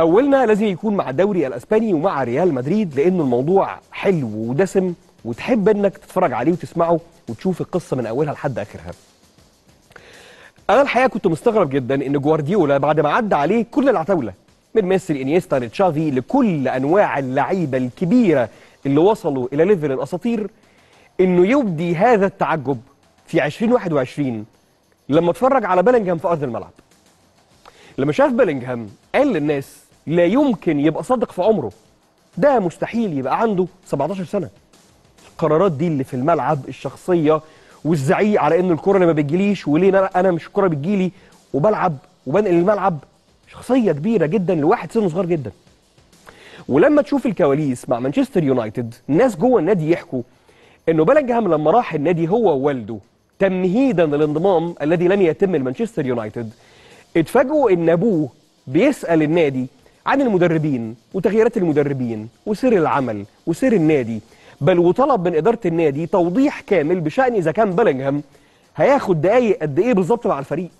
أولنا لازم يكون مع الدوري الأسباني ومع ريال مدريد لأن الموضوع حلو ودسم وتحب إنك تتفرج عليه وتسمعه وتشوف القصة من أولها لحد آخرها. أنا الحقيقة كنت مستغرب جدا إن جوارديولا بعد ما عدى عليه كل العتاولة من ميسي لإنيستا لتشافي لكل أنواع اللعيبة الكبيرة اللي وصلوا إلى level الأساطير إنه يبدي هذا التعجب في 2021 لما اتفرج على بيلينغهام في أرض الملعب. لما شاف بيلينغهام قال للناس لا يمكن يبقى صادق في عمره. ده مستحيل يبقى عنده 17 سنة. القرارات دي اللي في الملعب الشخصية والزعيق على إن الكره ما بتجيليش وليه أنا أنا مش الكره بتجيلي وبلعب وبنقل الملعب. شخصية كبيرة جدا لواحد سنه صغير جدا. ولما تشوف الكواليس مع مانشستر يونايتد الناس جوه النادي يحكوا إنه بلنجهام لما راح النادي هو ووالده تمهيدا للانضمام الذي لم يتم لمانشستر يونايتد اتفاجئوا إن أبوه بيسأل النادي عن المدربين وتغييرات المدربين وسير العمل وسير النادي. بل وطلب من إدارة النادي توضيح كامل بشأن إذا كان بلنجهام هياخد دقايق قد إيه بالظبط مع الفريق.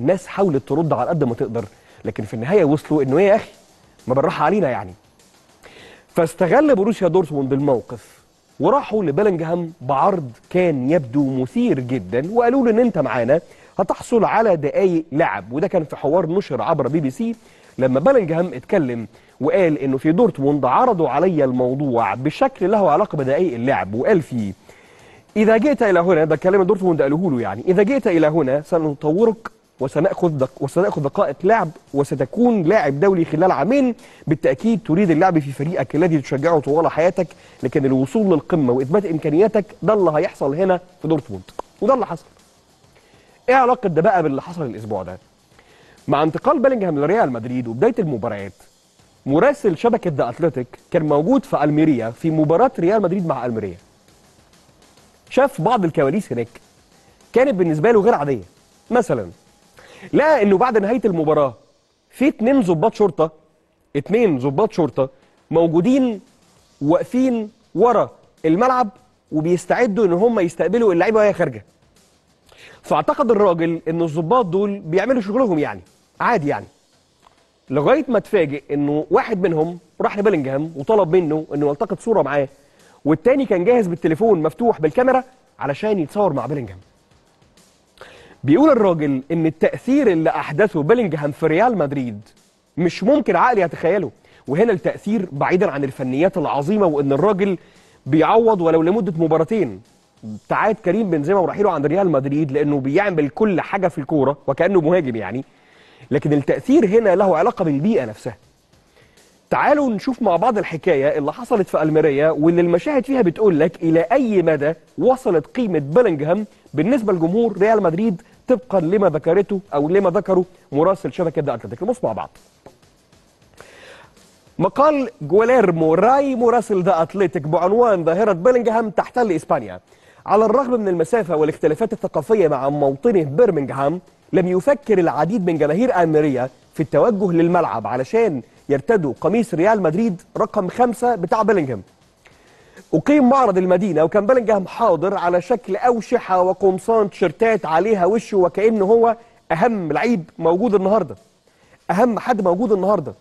الناس حاولت ترد على قد ما تقدر لكن في النهاية وصلوا إنه إيه يا أخي ما بالراحه علينا يعني. فاستغل بروسيا دورتموند الموقف وراحوا لبلنجهام بعرض كان يبدو مثير جدا وقالوا له إن أنت معانا. هتحصل على دقايق لعب. وده كان في حوار نشر عبر بي بي سي لما بلنجهام اتكلم وقال إنه في دورتموند عرضوا علي الموضوع بشكل له علاقة بدقايق اللعب وقال فيه إذا جئت إلى هنا ده كلام دورتموند قالوه له يعني إذا جئت إلى هنا سنطورك وسنأخذ دق وسنأخذ دقائق لعب وستكون لاعب دولي خلال عامين بالتأكيد تريد اللعب في فريقك الذي تشجعه طوال حياتك لكن الوصول للقمة وإثبات إمكانياتك ده اللي هيحصل هنا في دورتموند. وده اللي حصل. إيه علاقة ده بقى باللي حصل الأسبوع ده؟ مع انتقال بيلينغهام لريال مدريد وبداية المباريات مراسل شبكة ذا اتلتيك كان موجود في ألميريا في مباراة ريال مدريد مع ألميريا. شاف بعض الكواليس هناك كانت بالنسبة له غير عادية. مثلا لقى إنه بعد نهاية المباراة في اتنين ضباط شرطة اتنين ضباط شرطة موجودين واقفين ورا الملعب وبيستعدوا إن هم يستقبلوا اللعيبة وهي خارجة. فاعتقد الراجل إن الضباط دول بيعملوا شغلهم يعني عادي يعني. لغاية ما اتفاجئ إنه واحد منهم راح لبيلينجهام وطلب منه إنه يلتقط صورة معاه والتاني كان جاهز بالتليفون مفتوح بالكاميرا علشان يتصور مع بيلينجهام. بيقول الراجل إن التأثير اللي أحدثه بيلينجهام في ريال مدريد مش ممكن عقلي يتخيله. وهنا التأثير بعيدا عن الفنيات العظيمة وإن الراجل بيعوض ولو لمدة مباراتين. ابتعاد كريم بنزيما ورحيله عن ريال مدريد لأنه بيعمل كل حاجة في الكورة وكأنه مهاجم يعني. لكن التأثير هنا له علاقة بالبيئة نفسها. تعالوا نشوف مع بعض الحكاية اللي حصلت في ألميريا واللي المشاهد فيها بتقول لك إلى أي مدى وصلت قيمة بيلينجهام بالنسبة لجمهور ريال مدريد طبقا لما ذكرته أو لما ذكره مراسل شبكة ذا اتلتيك نبص مع بعض. مقال جوليرمو راي مراسل ذا اتلتيك بعنوان ظاهرة بيلينجهام تحتل اسبانيا على الرغم من المسافة والاختلافات الثقافية مع موطنه برمنغهام لم يفكر العديد من جماهير الميريا في التوجه للملعب علشان يرتدوا قميص ريال مدريد رقم خمسة بتاع بيلينجهام أقيم معرض المدينة وكان بيلينجهام حاضر على شكل أوشحة وقمصان تيشيرتات عليها وشه وكأنه هو أهم لعيب موجود النهاردة. أهم حد موجود النهاردة.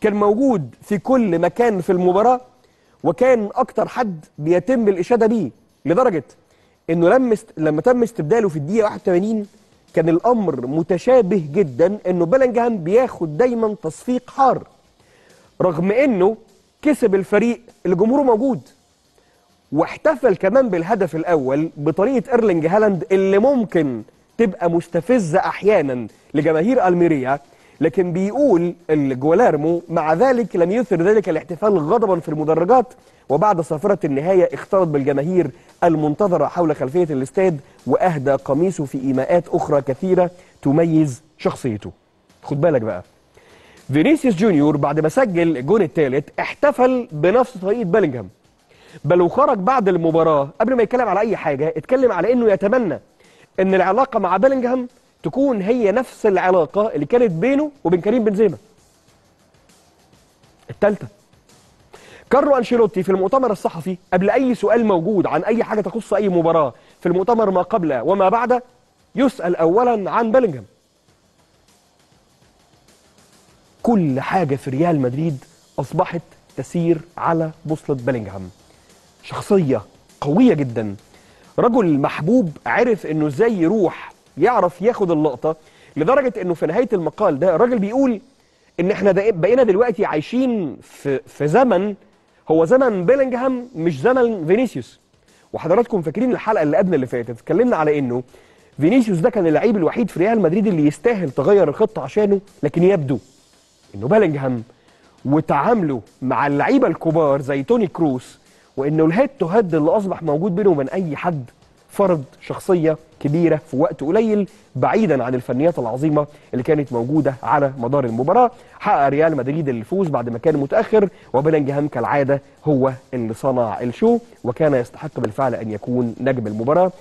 كان موجود في كل مكان في المباراة وكان أكتر حد بيتم الإشادة بيه لدرجة إنه لما است... لما تم استبداله في الدقيقة 81 كان الأمر متشابه جدا إنه بيلينجهام بياخد دايما تصفيق حار رغم إنه كسب الفريق اللي جمهوره موجود واحتفل كمان بالهدف الأول بطريقة إيرلينج هالاند اللي ممكن تبقى مستفزة أحيانا لجماهير ألميريا. لكن بيقول جوليرمو مع ذلك لم يثر ذلك الاحتفال غضبا في المدرجات وبعد صافرة النهاية اختلط بالجماهير المنتظرة حول خلفية الاستاد وأهدى قميصه في إيماءات أخرى كثيرة تميز شخصيته. خد بالك بقى. فينيسيوس جونيور بعد ما سجل الجون الثالث احتفل بنفس طريقة بيلينجهام. بل وخرج بعد المباراة قبل ما يتكلم على أي حاجة اتكلم على إنه يتمنى إن العلاقة مع بيلينجهام تكون هي نفس العلاقة اللي كانت بينه وبين كريم بنزيما. الثالثة كارلو أنشيلوتي في المؤتمر الصحفي قبل أي سؤال موجود عن أي حاجة تخص أي مباراة في المؤتمر ما قبل وما بعد يسأل أولا عن بيلينجهام. كل حاجة في ريال مدريد أصبحت تسير على بوصلة بيلينغهام شخصية قوية جدا. رجل محبوب عرف إنه إزاي يروح يعرف ياخد اللقطة لدرجة إنه في نهاية المقال ده الراجل بيقول إن إحنا بقينا دلوقتي عايشين في في زمن هو زمن بيلينغهام مش زمن فينيسيوس. وحضراتكم فاكرين الحلقة اللي قبل اللي فاتت اتكلمنا على إنه فينيسيوس ده كان اللعيب الوحيد في ريال مدريد اللي يستاهل تغير الخطة عشانه لكن يبدو إنه بيلينغهام وتعامله مع اللعيبة الكبار زي توني كروس وإنه ال head to head اللي أصبح موجود بينه وبين أي حد فرض شخصية كبيرة في وقت قليل بعيدا عن الفنيات العظيمة اللي كانت موجودة على مدار المباراة. حقق ريال مدريد الفوز بعد ما كان متأخر وبيلينغهام كالعادة هو اللي صنع الشو وكان يستحق بالفعل أن يكون نجم المباراة.